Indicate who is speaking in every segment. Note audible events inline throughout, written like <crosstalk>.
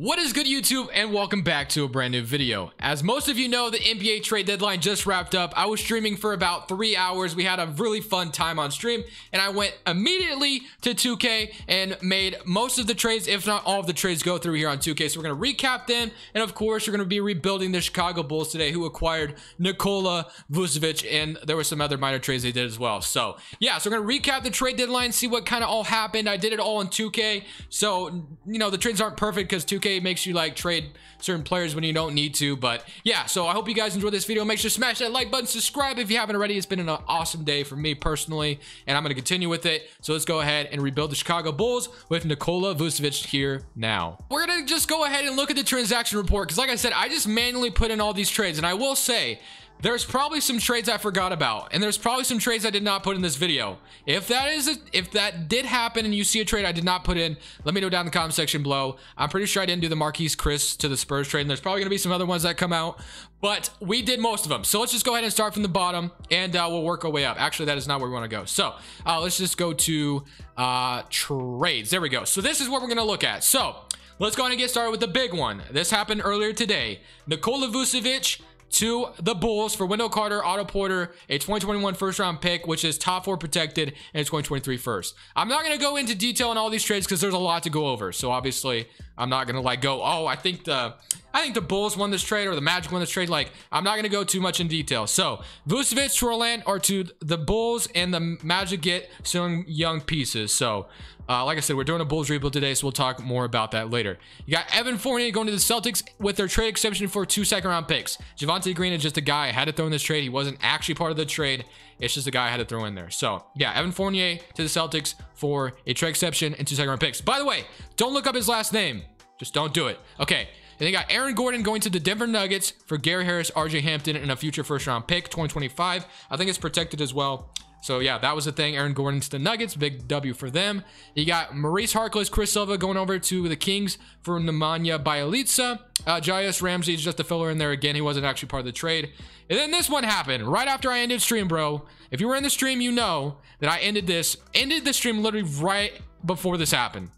Speaker 1: What is good YouTube and welcome back to a brand new video. As most of you know, the NBA trade deadline just wrapped up. I was streaming for about three hours. We had a really fun time on stream and I went immediately to 2K and made most of the trades, if not all of the trades go through here on 2K. So we're to recap them. And of course, we're to be rebuilding the Chicago Bulls today who acquired Nikola Vucevic and there were some other minor trades they did as well. So yeah, so we're to recap the trade deadline, see what kind of all happened. I did it all in 2K. So, you know, the trades aren't perfect because 2K makes you like trade certain players when you don't need to. But yeah, so I hope you guys enjoyed this video. Make sure to smash that like button, subscribe if you haven't already. It's been an awesome day for me personally, and I'm going to continue with it. So let's go ahead and rebuild the Chicago Bulls with Nikola Vucevic here now. We're going to just go ahead and look at the transaction report because like I said, I just manually put in all these trades, and I will say, there's probably some trades I forgot about, and there's probably some trades I did not put in this video. If that is, a, if that did happen and you see a trade I did not put in, let me know down in the comment section below. I'm pretty sure I didn't do the Marquese Chriss to the Spurs trade, and there's probably gonna be some other ones that come out, but we did most of them. So let's just go ahead and start from the bottom, and uh, we'll work our way up. Actually, that is not where we want to go. So uh, let's just go to uh, trades. There we go. So this is what we're gonna look at. So let's go ahead and get started with the big one. This happened earlier today. Nikola Vucevic to the Bulls for Wendell Carter, Otto Porter, a 2021 first round pick, which is top four protected, and a 2023 first. I'm not going to go into detail on all these trades because there's a lot to go over. So obviously, I'm not to like go, oh, I think the I think the Bulls won this trade or the Magic won this trade. Like, I'm not to go too much in detail. So, Vucevic to Orlando or to the Bulls and the Magic get some young pieces. So, uh, like I said, we're doing a Bulls rebuild today, so we'll talk more about that later. You got Evan Fournier going to the Celtics with their trade exception for two second round picks. Javonte Green is just a guy I had to throw in this trade. He wasn't actually part of the trade. It's just a guy I had to throw in there. So yeah, Evan Fournier to the Celtics for a exception and two second round picks. By the way, don't look up his last name. Just don't do it. Okay. And they got Aaron Gordon going to the Denver Nuggets for Gary Harris, RJ Hampton, and a future first round pick, 2025. I think it's protected as well. So yeah, that was the thing. Aaron Gordon to the Nuggets, big W for them. You got Maurice Harkless, Chris Silva going over to the Kings for Nemanja Bjelica. Uh, Jahmi'us Ramsey is just a filler in there again. He wasn't actually part of the trade. And then this one happened right after I ended stream, bro. If you were in the stream, you know that I ended this, ended the stream literally right before this happened.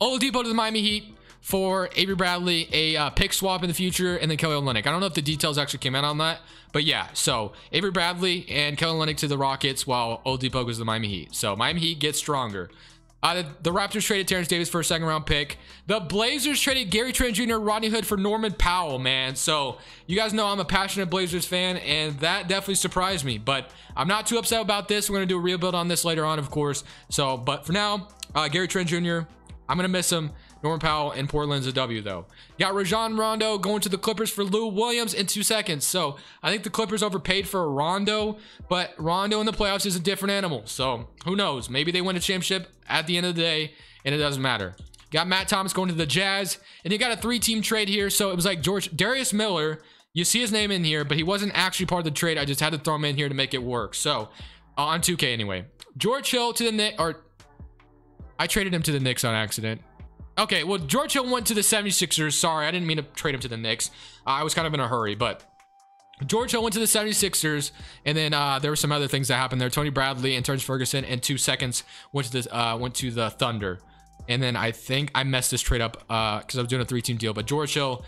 Speaker 1: Oladipo to the Miami Heat for Avery Bradley, a uh, pick swap in the future, and then Kelly Olynyk. I don't know if the details actually came out on that, but yeah. So Avery Bradley and Kelly Olynyk to the Rockets, while Oladipo goes to the Miami Heat. So Miami Heat gets stronger. Uh, the, the, Raptors traded Terence Davis for a second round pick. The Blazers traded Gary Trent Jr., Rodney Hood for Norman Powell, man. So you guys know I'm a passionate Blazers fan, and that definitely surprised me. But I'm not too upset about this. We're going to do a rebuild on this later on, of course. So, but for now, uh, Gary Trent Jr., I'm going to miss him. Norman Powell and Portland's a W though. Got Rajon Rondo going to the Clippers for Lou Williams in two seconds. So I think the Clippers overpaid for Rondo, but Rondo in the playoffs is a different animal. So who knows? Maybe they win a championship at the end of the day, and it doesn't matter. Got Matt Thomas going to the Jazz, and you got a three-team trade here. So it was like George Darius Miller. You see his name in here, but he wasn't actually part of the trade. I just had to throw him in here to make it work. So uh, on 2K anyway. George Hill to the Knicks, or I traded him to the Knicks on accident. Okay, well, George Hill went to the 76ers. Sorry, I didn't mean to trade him to the Knicks. Uh, I was kind of in a hurry, but George Hill went to the 76ers, and then uh, there were some other things that happened there. Tony Bradley and Terrance Ferguson in two seconds went to the uh, went to the Thunder, and then I think I messed this trade up because uh, I was doing a three-team deal. But George Hill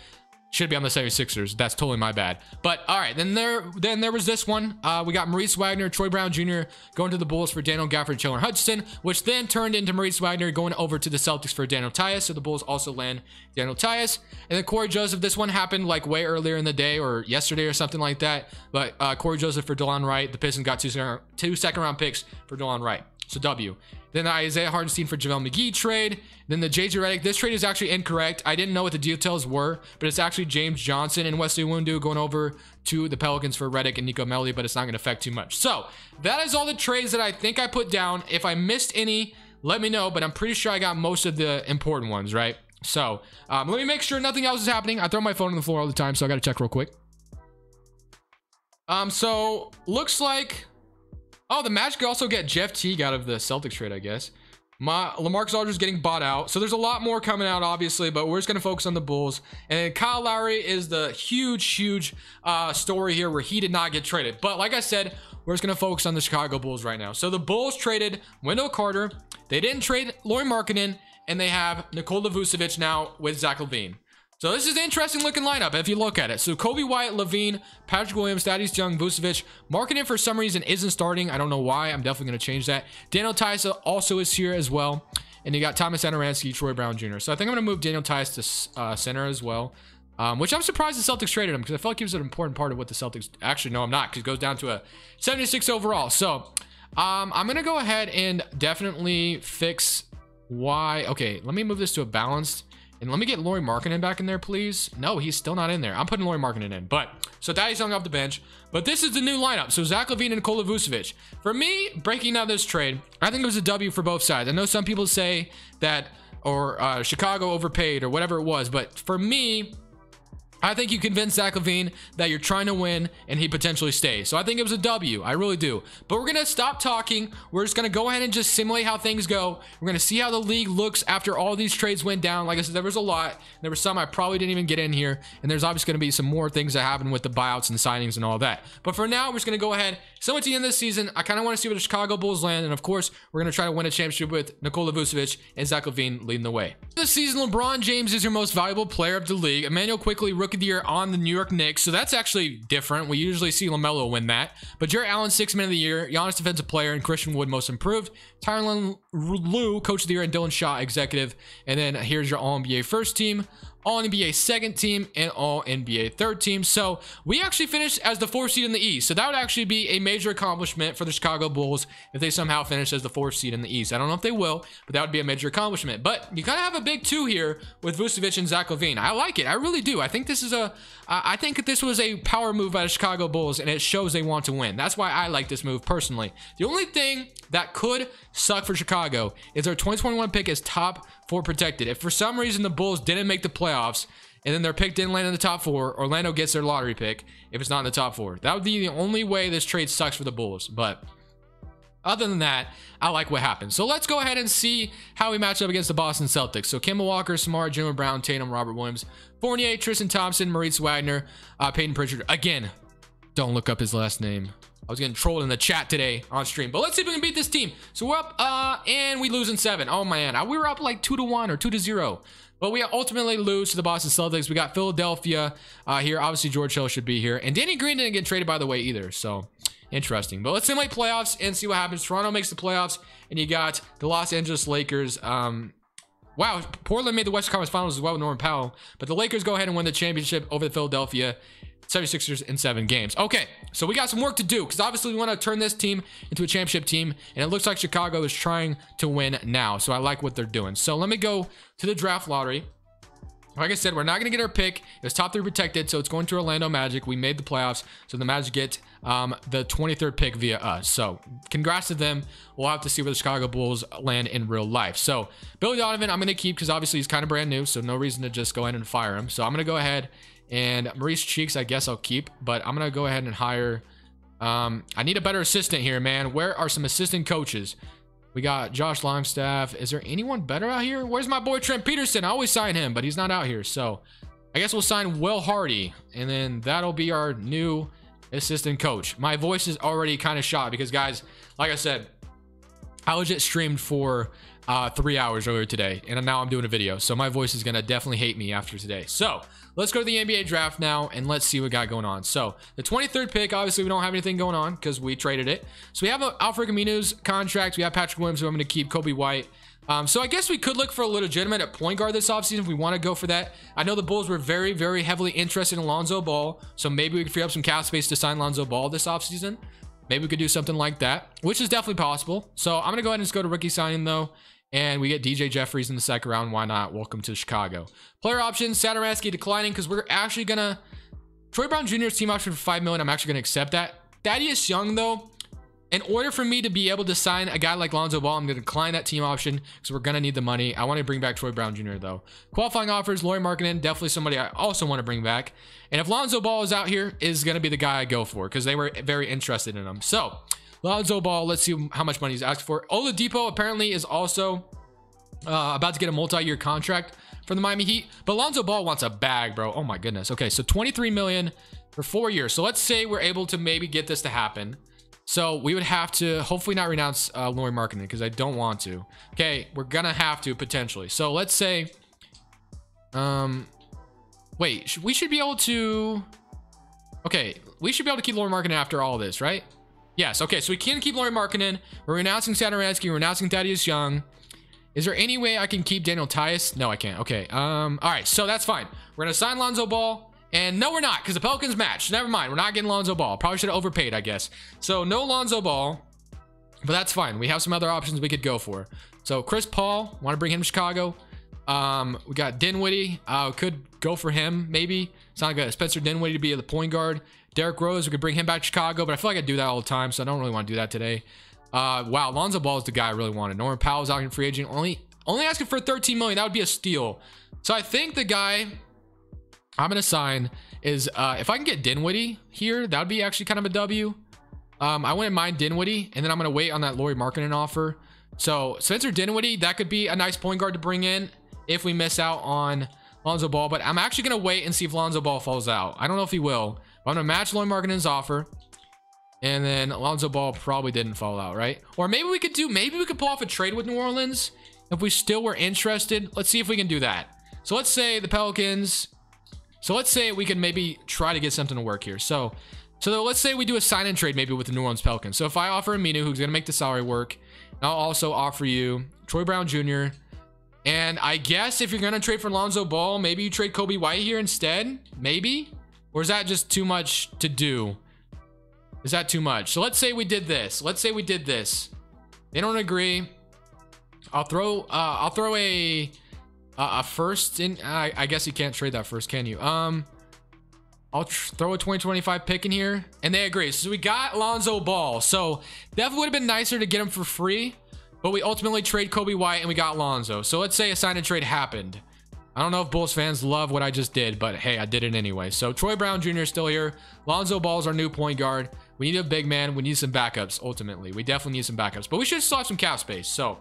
Speaker 1: should be on the 76ers. That's totally my bad. But all right, then there then there was this one. Uh, we got Moritz Wagner, Troy Brown Jr. going to the Bulls for Daniel Gafford, Chandler Hutchison, which then turned into Moritz Wagner going over to the Celtics for Daniel Theis. So the Bulls also land Daniel Theis. And then Cory Joseph, this one happened like way earlier in the day or yesterday or something like that. But uh, Cory Joseph for DeLon Wright. The Pistons got two, two second round picks for DeLon Wright. So W. Then the Isaiah Hartenstein for JaVale McGee trade. Then the JJ Redick. This trade is actually incorrect. I didn't know what the details were, but it's actually James Johnson and Wesley Iwundu going over to the Pelicans for Redick and Nico Melli, but it's not going to affect too much. So that is all the trades that I think I put down. If I missed any, let me know, but I'm pretty sure I got most of the important ones, right? So um, let me make sure nothing else is happening. I throw my phone on the floor all the time, so I got to check real quick. Um, so looks like Oh, the Magic also get Jeff Teague out of the Celtics trade, I guess. My Lamarcus Aldridge getting bought out. So there's a lot more coming out, obviously, but we're just going to focus on the Bulls. And Kyle Lowry is the huge, huge uh, story here where he did not get traded. But like I said, we're just going to focus on the Chicago Bulls right now. So the Bulls traded Wendell Carter. They didn't trade Lauri Markkanen. and they have Nikola Vucevic now with Zach LaVine. So this is an interesting looking lineup if you look at it. So Coby White, LaVine, Patrick Williams, Thaddeus Young, Vucevic. Markkanen for some reason isn't starting. I don't know why. I'm definitely going to change that. Daniel Theis also is here as well. And you got Thomas Satoransky, Troy Brown Jr. So I think I'm going to move Daniel Theis to uh, center as well. Um, which I'm surprised the Celtics traded him because I felt like he was an important part of what the Celtics. Actually, no, I'm not because it goes down to a 76 overall. So um, I'm going to go ahead and definitely fix why. Okay, let me move this to a balanced. And let me get Lauri Markkanen back in there, please. No, he's still not in there. I'm putting Lauri Markkanen in. But, so Thaddeus Young off the bench. But this is the new lineup. So Zach LaVine and Nikola Vucevic. For me, breaking down this trade, I think it was a W for both sides. I know some people say that, or uh, Chicago overpaid or whatever it was. But for me, I think you convinced Zach LaVine that you're trying to win and he potentially stays. So I think it was a W. I really do. But we're going to stop talking. We're just going to go ahead and just simulate how things go. We're going to see how the league looks after all these trades went down. Like I said, there was a lot. There were some I probably didn't even get in here. And there's obviously going to be some more things that happen with the buyouts and signings and all that. But for now, we're just going to go ahead. So at the end of the season, I kind of want to see where the Chicago Bulls land. And of course, we're going to try to win a championship with Nikola Vucevic and Zach LaVine leading the way. This season, LeBron James is your most valuable player of the league. Immanuel Quickley, rookie of the year on the New York Knicks. So that's actually different. We usually see LaMelo win that. But Jarrett Allen, six man of the year. Giannis defensive player and Christian Wood most improved. Tyronn Lue, coach of the year, and Dylan Shaw, executive. And then here's your All NBA first team. All NBA second team and All NBA third team. So we actually finished as the fourth seed in the East. So that would actually be a major accomplishment for the Chicago Bulls if they somehow finish as the fourth seed in the East. I don't know if they will, but that would be a major accomplishment. But you kind of have a big two here with Vucevic and Zach LaVine. I like it. I really do. I think this is a. I think this was a power move by the Chicago Bulls, and it shows they want to win. That's why I like this move personally. The only thing that could suck for Chicago is their 2021 pick is top four protected. If for some reason the Bulls didn't make the playoffs and then their pick didn't land in the top four, Orlando gets their lottery pick if it's not in the top four. That would be the only way this trade sucks for the Bulls. But other than that, I like what happened. So let's go ahead and see how we match up against the Boston Celtics. So Kemba Walker, Smart, Jimmy Brown, Tatum, Robert Williams, Fournier, Tristan Thompson, Moritz Wagner, uh, Peyton Pritchard. Again, don't look up his last name. I was getting trolled in the chat today on stream. But let's see if we can beat this team. So we're up, uh, and we lose in seven. Oh, man. We were up like two to one or two to zero. But we ultimately lose to the Boston Celtics. We got Philadelphia uh, here. Obviously, George Hill should be here. And Danny Green didn't get traded, by the way, either. So, interesting. But let's simulate playoffs and see what happens. Toronto makes the playoffs, and you got the Los Angeles Lakers. Um, wow, Portland made the Western Conference Finals as well with Norman Powell. But the Lakers go ahead and win the championship over the Philadelphia 76ers in seven games. Okay, so we got some work to do because obviously we want to turn this team into a championship team, and it looks like Chicago is trying to win now. So I like what they're doing. So let me go to the draft lottery. Like I said, we're not going to get our pick. It was top three protected, so it's going to Orlando Magic. We made the playoffs, so the Magic get um, the 23rd pick via us. So congrats to them. We'll have to see where the Chicago Bulls land in real life. So Billy Donovan, I'm going to keep because obviously he's kind of brand new, so no reason to just go ahead and fire him. So I'm going to go ahead and Maurice Cheeks, I guess I'll keep, but I'm going to go ahead and hire. Um, I need a better assistant here, man. Where are some assistant coaches? We got Josh Longstaff. Is there anyone better out here? Where's my boy Trent Peterson? I always sign him, but he's not out here. So I guess we'll sign Will Hardy, and then that'll be our new assistant coach. My voice is already kind of shot because, guys, like I said, I was just streamed for uh, three hours earlier today, and now I'm doing a video. So my voice is going to definitely hate me after today. So let's go to the NBA draft now, and let's see what got going on. So the 23rd pick, obviously we don't have anything going on because we traded it. So we have Al-Farouq Aminu's contract. We have Patrick Williams, who I'm going to keep, Coby White. Um, so I guess we could look for a legitimate at point guard this offseason if we want to go for that. I know the Bulls were very, very heavily interested in Lonzo Ball, so maybe we could free up some cap space to sign Lonzo Ball this offseason. Maybe we could do something like that, which is definitely possible. So I'm going to go ahead and just go to rookie signing, though. And we get DJ Jeffries in the second round. Why not? Welcome to Chicago. Player options, Satoransky declining because we're actually going to... Troy Brown Jr.'s team option for 5 million. I'm actually going to accept that. Thaddeus Young, though, in order for me to be able to sign a guy like Lonzo Ball, I'm going to decline that team option because we're going to need the money. I want to bring back Troy Brown Jr., though. Qualifying offers, Lauri Markkanen, definitely somebody I also want to bring back. And if Lonzo Ball is out here, is going to be the guy I go for because they were very interested in him. So, Lonzo Ball, let's see how much money he's asked for. Oladipo apparently is also uh, about to get a multi-year contract from the Miami Heat. But Lonzo Ball wants a bag, bro. Oh my goodness. Okay, so 23 million for four years. So let's say we're able to maybe get this to happen. So we would have to hopefully not renounce uh, Lauri Markkanen because I don't want to. Okay, we're gonna have to potentially. So let's say, um, wait, we should be able to. Okay, we should be able to keep Lauri Markkanen after all this, right? Yes. Okay, so we can keep Lauri Markkanen. We're renouncing Satoransky. We're renouncing Thaddeus Young. Is there any way I can keep Daniel Theis? No, I can't. Okay. Um. All right. So that's fine. We're gonna sign Lonzo Ball. And no, we're not, because the Pelicans match. Never mind. We're not getting Lonzo Ball. Probably should have overpaid, I guess. So no Lonzo Ball. But that's fine. We have some other options we could go for. So Chris Paul, want to bring him to Chicago. Um, we got Dinwiddie. Uh, could go for him, maybe. It's not good. Spencer Dinwiddie to be the point guard. Derrick Rose, we could bring him back to Chicago, but I feel like I do that all the time, so I don't really want to do that today. Uh, wow, Lonzo Ball is the guy I really wanted. Norman Powell's out in free agent, only only asking for 13 million. That would be a steal. So I think the guy I'm gonna sign is uh, if I can get Dinwiddie here, that would be actually kind of a W. Um, I wouldn't mind Dinwiddie, and then I'm gonna wait on that Lauri Markkanen offer. So Spencer Dinwiddie, that could be a nice point guard to bring in if we miss out on Lonzo Ball. But I'm actually gonna wait and see if Lonzo Ball falls out. I don't know if he will. But I'm gonna match Lauri Markkanen's offer. And then Lonzo Ball probably didn't fall out, right? Or maybe we could do, maybe we could pull off a trade with New Orleans if we still were interested. Let's see if we can do that. So let's say the Pelicans so let's say we can maybe try to get something to work here. So, so let's say we do a sign and trade maybe with the New Orleans Pelicans. So if I offer Aminu, who's going to make the salary work, I'll also offer you Troy Brown Jr. And I guess if you're going to trade for Lonzo Ball, maybe you trade Coby White here instead. Maybe. Or is that just too much to do? Is that too much? So let's say we did this. Let's say we did this. They don't agree. I'll throw uh, I'll throw a uh, a first in I, I, guess you can't trade that first can you? Um I'll throw a 2025 pick in here and they agree. So we got Lonzo Ball. So that would have been nicer to get him for free but we ultimately trade Coby White and we got Lonzo. So let's say a sign and trade happened. I don't know if Bulls fans love what I just did but hey I did it anyway. So Troy Brown Jr. is still here. Lonzo Ball is our new point guard. We need a big man. We need some backups ultimately. We definitely need some backups but we should still have some cap space. So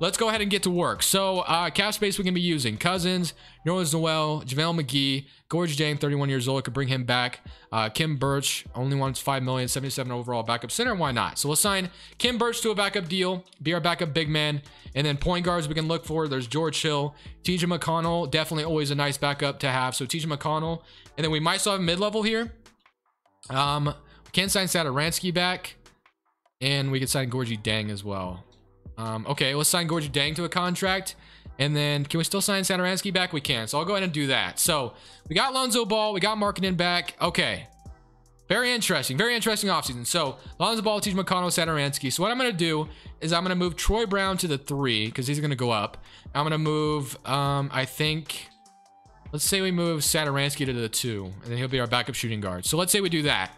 Speaker 1: let's go ahead and get to work. So, uh, cap space going to be using Cousins, Nerlens Noel, JaVale McGee, Gorgui Dieng, 31 years old, could bring him back. Uh, Khem Birch only wants 5 million, 77 overall backup center. Why not? So we'll sign Khem Birch to a backup deal, be our backup big man. And then point guards we can look for. There's George Hill, TJ McConnell, definitely always a nice backup to have. So TJ McConnell. And then we might still have mid level here. Um, we can sign Satoransky back. And we could sign Gorgui Dieng as well. Um, okay, let's sign Gorgui Dieng to a contract. And then can we still sign Satoransky back? We can. So I'll go ahead and do that. So we got Lonzo Ball. We got Markkanen back. Okay. Very interesting. Very interesting offseason. So Lonzo Ball, TJ McConnell, Satoransky. So what I'm going to do is I'm going to move Troy Brown to the three because he's going to go up. I'm going to move, um, I think, let's say we move Satoransky to the two and then he'll be our backup shooting guard. So let's say we do that.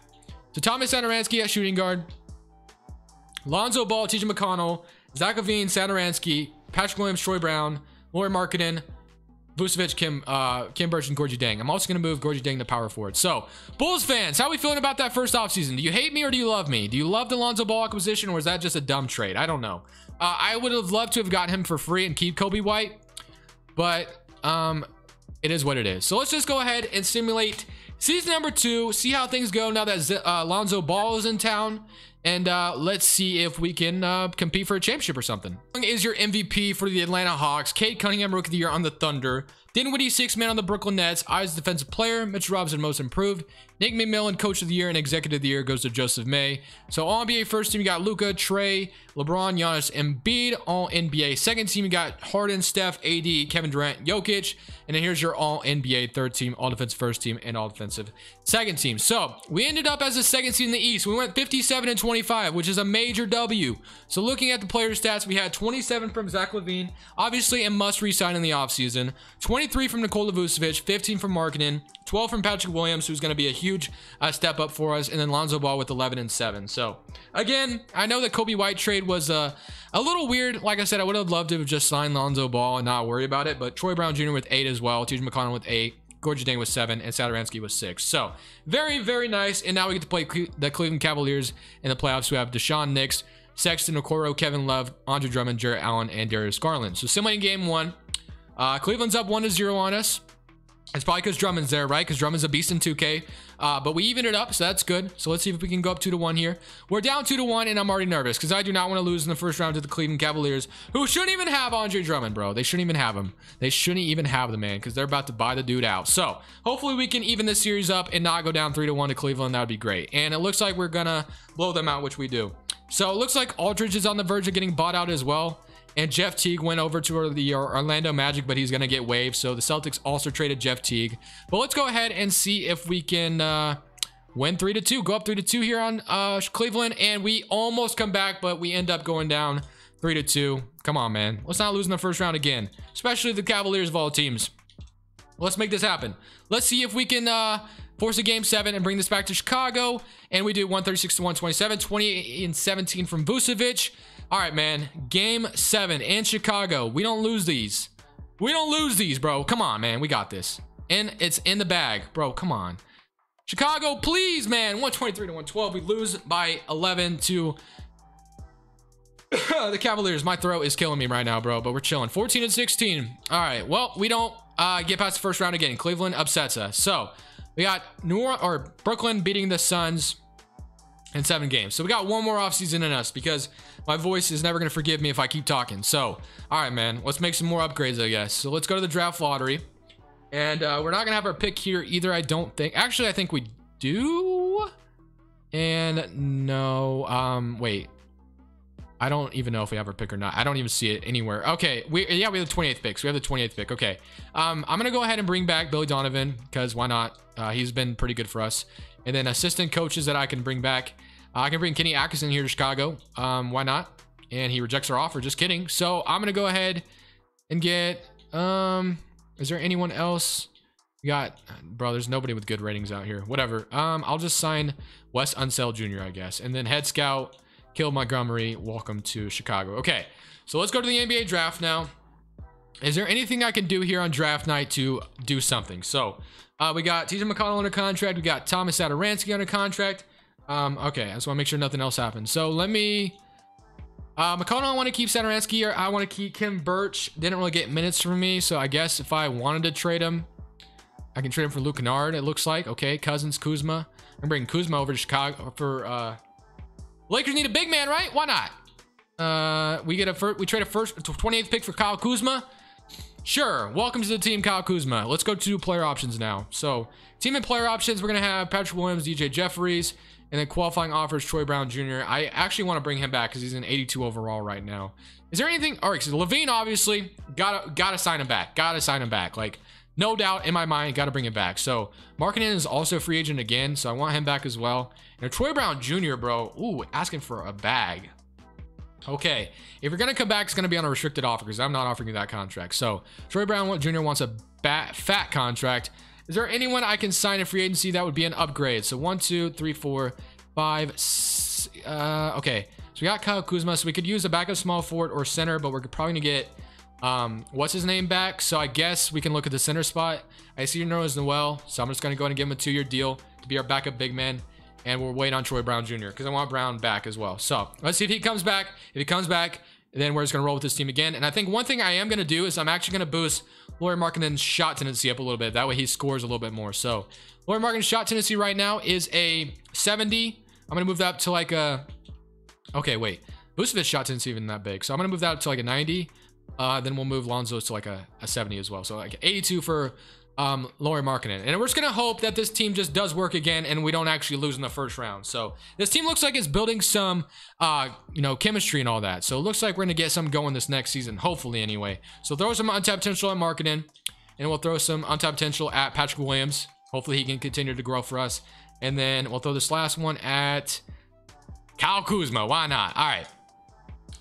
Speaker 1: So Thomas Satoransky at shooting guard. Lonzo Ball, TJ McConnell, Zach LaVine, Satoransky, Patrick Williams, Troy Brown, Lauri Markkanen, Vucevic, Khem, uh, Khem Birch, and Gorgui Dieng. I'm also going to move Gorgui Dieng to power forward. So, Bulls fans, how are we feeling about that first offseason? Do you hate me or do you love me? Do you love the Lonzo Ball acquisition or is that just a dumb trade? I don't know. Uh, I would have loved to have gotten him for free and keep Coby White, but um, it is what it is. So let's just go ahead and simulate season number two, see how things go now that Z uh, Lonzo Ball is in town, and uh, let's see if we can uh, compete for a championship or something. Is your MVP for the Atlanta Hawks? Cade Cunningham, Rookie of the Year on the Thunder. Dinwiddie, six man on the Brooklyn Nets. Eyes Defensive Player. Mitch Robinson, Most Improved. Nick McMillan, Coach of the Year and Executive of the Year goes to Joseph May. So all NBA first team, you got Luka, Trae, LeBron, Giannis, Embiid. All NBA second team, you got Harden, Steph, AD, Kevin Durant, Jokic. And then here's your all NBA third team, all defense first team, and all defensive second team. So we ended up as a second seed in the East. We went 57 and 25, which is a major W. So looking at the player stats, we had 27 from Zach LaVine, obviously a must resign in the offseason, 23 from Nikola Vucevic, 15 from Markkanen, 12 from Patrick Williams, who's going to be a huge uh, step up for us, and then Lonzo Ball with 11 and 7. So, again, I know that Coby White trade was uh, a little weird. Like I said, I would have loved to have just signed Lonzo Ball and not worry about it, but Troy Brown Jr. with 8 as well, TJ McConnell with 8. Gorgui Dieng with seven, and Satoransky with six. So very, very nice. And now we get to play the Cleveland Cavaliers in the playoffs. We have Deshaun Nix, Sexton Okoro, Kevin Love, Andre Drummond, Jarrett Allen, and Darius Garland. So simulating game one. Uh, Cleveland's up one to zero on us. It's probably because Drummond's there, right? Because Drummond's a beast in 2K. Uh, but we evened it up, so that's good. So let's see if we can go up two to one here. We're down two to one, and I'm already nervous because I do not want to lose in the first round to the Cleveland Cavaliers, who shouldn't even have Andre Drummond, bro. They shouldn't even have him. They shouldn't even have the man because they're about to buy the dude out. So hopefully we can even this series up and not go down three to one to Cleveland. That would be great. And it looks like we're gonna blow them out, which we do. So it looks like Aldridge is on the verge of getting bought out as well. And Jeff Teague went over to the Orlando Magic, but he's going to get waived. So the Celtics also traded Jeff Teague. But let's go ahead and see if we can uh, win 3 to 2. Go up 3 to 2 here on uh, Cleveland. And we almost come back, but we end up going down 3 to 2. Come on, man. Let's not lose in the first round again, especially the Cavaliers of all teams. Let's make this happen. Let's see if we can uh, force a game seven and bring this back to Chicago. And we do 136 to 127, 28 and 17 from Vucevic. All right, man. Game seven in Chicago. We don't lose these. We don't lose these, bro. Come on, man. We got this. And it's in the bag, bro. Come on. Chicago, please, man. 123 to 112. We lose by 11 to <coughs> the Cavaliers. My throat is killing me right now, bro, but we're chilling. 14 and 16. All right. Well, we don't uh, get past the first round again. Cleveland upsets us. So we got New Orleans or Brooklyn beating the Suns in seven games. So we got one more offseason in us because my voice is never going to forgive me if I keep talking. So, all right, man, let's make some more upgrades, I guess. So let's go to the draft lottery. And uh, we're not going to have our pick here either, I don't think. Actually, I think we do. And no, um, wait. I don't even know if we have our pick or not. I don't even see it anywhere. Okay, we yeah, we have the 28th pick. So we have the 28th pick. Okay. Um, I'm gonna go ahead and bring back Billy Donovan because why not? Uh, he's been pretty good for us. And then assistant coaches that I can bring back. Uh, I can bring Kenny Atkinson here to Chicago. Um, why not? And he rejects our offer. Just kidding. So I'm gonna go ahead and get. Um, is there anyone else? We got, bro. There's nobody with good ratings out here. Whatever. Um, I'll just sign Wes Unseld Jr. I guess, and then head scout Kill Montgomery. Welcome to Chicago. Okay, so let's go to the NBA draft now. Is there anything I can do here on draft night to do something? So uh, we got TJ McConnell under contract. We got Thomas Satoransky under contract. Um, okay, I just want to make sure nothing else happens. So let me. Uh, McConnell, I want to keep Satoransky, or I want to keep Khem Birch. Didn't really get minutes from me, so I guess if I wanted to trade him, I can trade him for Luke Kennard. It looks like okay. Cousins, Kuzma. I'm bringing Kuzma over to Chicago for. Uh, Lakers need a big man, right? Why not? Uh, we get a first. We trade a first 28th pick for Kyle Kuzma. Sure. Welcome to the team, Kyle Kuzma. Let's go to player options now. So, team and player options, we're going to have Patrick Williams, DJ Jeffries, and then qualifying offers Troy Brown Jr. I actually want to bring him back because he's an 82 overall right now. Is there anything? All right, so LaVine, obviously, gotta gotta sign him back. Gotta sign him back. Like, no doubt in my mind, gotta bring him back. So, Markkanen is also free agent again, so I want him back as well. And Troy Brown Jr., bro, ooh, asking for a bag. Okay, if you're gonna come back, it's gonna be on a restricted offer because I'm not offering you that contract. So Troy Brown Jr. wants a bat, fat contract. Is there anyone I can sign in free agency that would be an upgrade? So one, two, three, four, five. Uh, okay, so we got Kyle Kuzma. So we could use a backup small forward or center, but we're probably gonna get um, what's his name back. So I guess we can look at the center spot. I see Nerlens Noel, so I'm just gonna go ahead and give him a two-year deal to be our backup big man and we're waiting on Troy Brown Jr. because I want Brown back as well. So let's see if he comes back. If he comes back, then we're just going to roll with this team again. And I think one thing I am going to do is I'm actually going to boost Lauri Markkanen's shot tendency up a little bit. That way he scores a little bit more. So Lauri Markkanen's shot tendency right now is a 70. I'm going to move that up to like a... Okay, wait. Vucevic shot tendency even that big. So I'm going to move that up to like a 90. Uh, then we'll move Lonzo's to like a, a 70 as well. So like 82 for um, Lauri Markkanen. And we're just going to hope that this team just does work again and we don't actually lose in the first round. So this team looks like it's building some, uh, you know, chemistry and all that. So it looks like we're going to get some going this next season, hopefully anyway. So throw some untapped potential at Markkanen and we'll throw some untapped potential at Patrick Williams. Hopefully he can continue to grow for us. And then we'll throw this last one at Kyle Kuzma. Why not? All right.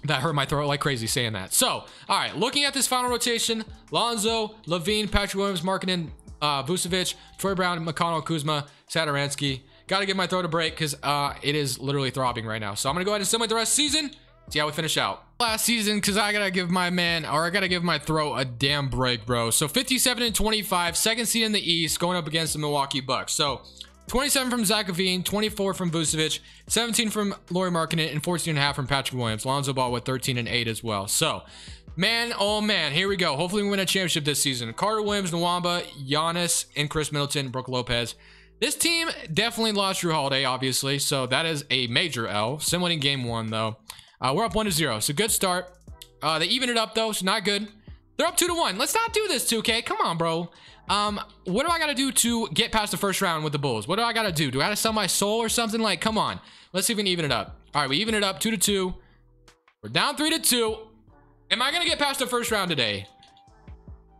Speaker 1: That hurt my throat like crazy saying that. So, all right, looking at this final rotation, Lonzo, LaVine, Patrick Williams, Markkanen, uh, Vucevic, Troy Brown, McConnell, Kuzma, Satoransky. Got to give my throat a break because uh, it is literally throbbing right now. So I'm going to go ahead and simulate the rest of the season. See how we finish out. Last season, because I got to give my man, or I got to give my throat a damn break, bro. So 57 and 25, second seed in the East, going up against the Milwaukee Bucks. So 27 from Zach LaVine, 24 from Vucevic, 17 from Lauri Markkanen, and 14 and a half from Patrick Williams. Lonzo Ball with 13 and 8 as well. So Man, oh man, here we go. Hopefully we win a championship this season. Carter Williams, Nwora, Giannis, and Khris Middleton, Brook Lopez. This team definitely lost Jrue Holiday, obviously, so that is a major L. Sim winning game one, though. Uh, we're up 1 to 0, so good start. Uh, they evened it up, though, so not good. They're up 2 to 1. Let's not do this, 2K. Come on, bro. Um, what do I got to do to get past the first round with the Bulls? What do I got to do? Do I got to sell my soul or something? Like, come on. Let's see if we can even it up. All right, we even it up 2 to 2. We're down 3 to 2. Am I going to get past the first round today?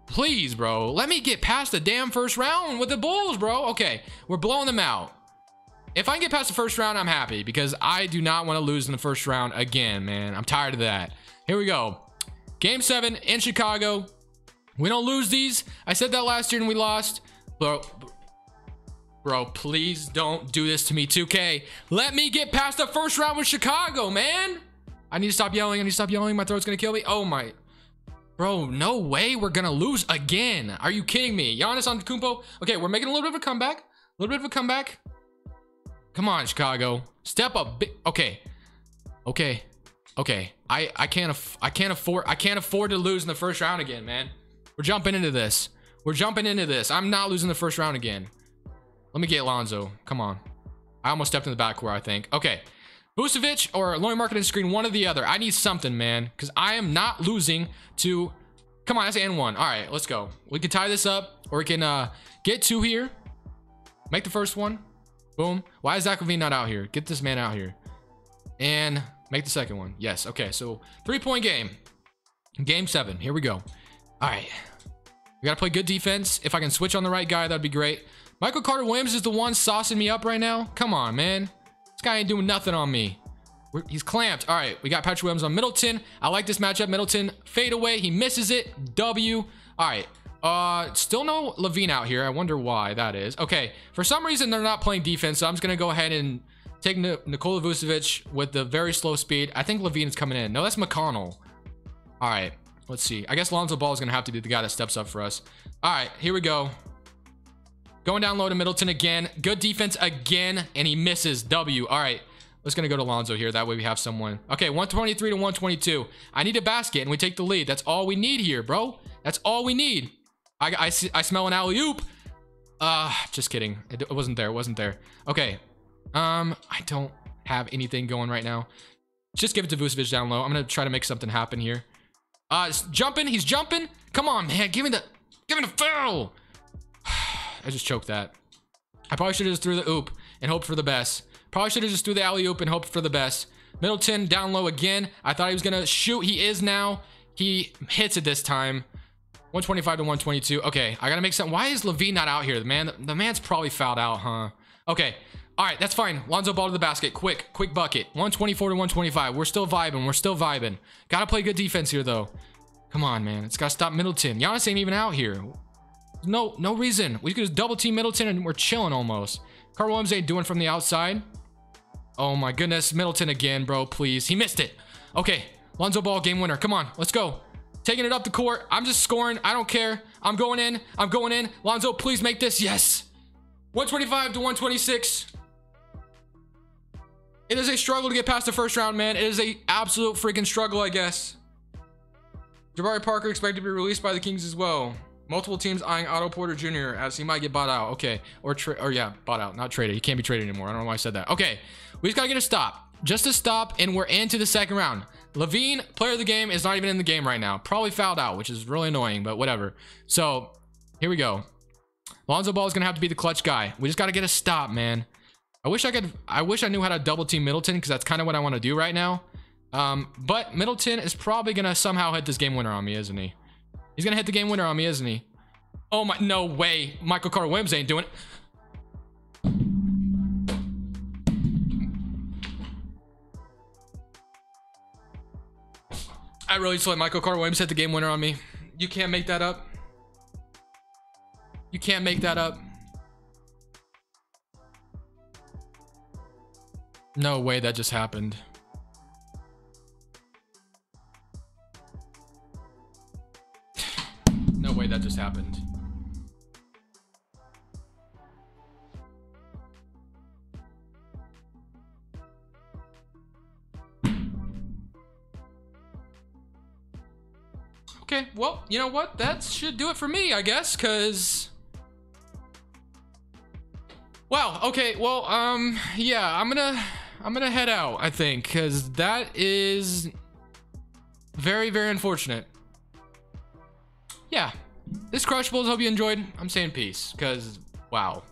Speaker 1: Please, bro. Let me get past the damn first round with the Bulls, bro. Okay, we're blowing them out. If I can get past the first round, I'm happy because I do not want to lose in the first round again, man. I'm tired of that. Here we go. Game seven in Chicago. We don't lose these. I said that last year and we lost. Bro, bro, please don't do this to me, 2K. Let me get past the first round with Chicago, man. I need to stop yelling. I need to stop yelling. My throat's going to kill me. Oh, my. Bro, no way we're going to lose again. Are you kidding me? Giannis Antetokounmpo. Okay, we're making a little bit of a comeback. A little bit of a comeback. Come on, Chicago. Step up. Okay. Okay. Okay. I I can't I can't afford I can't afford to lose in the first round again, man. We're jumping into this. We're jumping into this. I'm not losing the first round again. Let me get Lonzo. Come on. I almost stepped in the backcourt, I think. Okay. Vucevic or Lauri Markkanen screen, one or the other. I need something, man, because I am not losing to... Come on, that's and one. All right, let's go. We can tie this up, or we can uh, get two here. Make the first one. Boom. Why is Zach LaVine not out here? Get this man out here. And make the second one. Yes. Okay, so three-point game. Game seven. Here we go. All right. We got to play good defense. If I can switch on the right guy, that'd be great. Michael Carter Williams is the one saucing me up right now. Come on, man. This guy ain't doing nothing on me. We're, he's clamped. All right, we got Patrick Williams on Middleton. I like this matchup. Middleton fade away. He misses it. W. All right. Uh, still no LaVine out here. I wonder why that is. Okay, for some reason they're not playing defense, so I'm just gonna go ahead and take Nikola Vucevic with the very slow speed. I think LaVine is coming in. No, that's McConnell. All right, let's see. I guess Lonzo Ball is gonna have to be the guy that steps up for us. All right, here we go. Going down low to Middleton again. Good defense again, and he misses. W. All right. Let's gonna go to Lonzo here. That way we have someone. Okay, 123 to 122. I need a basket, and we take the lead. That's all we need here, bro. That's all we need. I, I, I smell an alley-oop. Uh, just kidding. It, it wasn't there. It wasn't there. Okay. Um, I don't have anything going right now. Just give it to Vucevic down low. I'm gonna try to make something happen here. Uh, jumping. He's jumping. Come on, man. Give me the, give me the foul. <sighs> I just choked that. I probably should have just threw the oop and hoped for the best. Probably should have just threw the alley oop and hoped for the best. Middleton down low again. I thought he was gonna shoot. He is now. He hits it this time. 125 to 122. Okay, I gotta make something. Why is LaVine not out here? The man, the man's probably fouled out, huh? Okay. All right, that's fine. Lonzo ball to the basket. Quick, quick bucket. 124 to 125. We're still vibing. We're still vibing. Gotta play good defense here, though. Come on, man. It's gotta stop Middleton. Giannis ain't even out here. No, no reason. We could just double team Middleton and we're chilling almost. Carl Williams ain't doing from the outside. Oh my goodness. Middleton again, bro. Please. He missed it. Okay. Lonzo Ball, game winner. Come on. Let's go. Taking it up the court. I'm just scoring. I don't care. I'm going in. I'm going in. Lonzo, please make this. Yes. 125 to 126. It is a struggle to get past the first round, man. It is a absolute freaking struggle, I guess. Jabari Parker expected to be released by the Kings as well. Multiple teams eyeing Otto Porter Jr. as he might get bought out. Okay. Or, or yeah, bought out, not traded. He can't be traded anymore. I don't know why I said that. Okay. We just got to get a stop. Just a stop, and we're into the second round. LaVine, player of the game, is not even in the game right now. Probably fouled out, which is really annoying, but whatever. So, here we go. Lonzo Ball is going to have to be the clutch guy. We just got to get a stop, man. I wish I could, I wish I knew how to double team Middleton because that's kind of what I want to do right now. Um, but Middleton is probably going to somehow hit this game winner on me, isn't he? He's gonna hit the game winner on me, isn't he? Oh my, no way. Michael Carter Williams ain't doing it. I really just let Michael Carter Williams hit the game winner on me. You can't make that up. You can't make that up. No way that just happened. No way that just happened. Okay, well, you know what? That should do it for me, I guess, because... Wow, okay, well, um, yeah, I'm gonna, I'm gonna head out, I think, because that is very, very unfortunate. Yeah, this Crushables, hope you enjoyed. I'm saying peace, because, wow.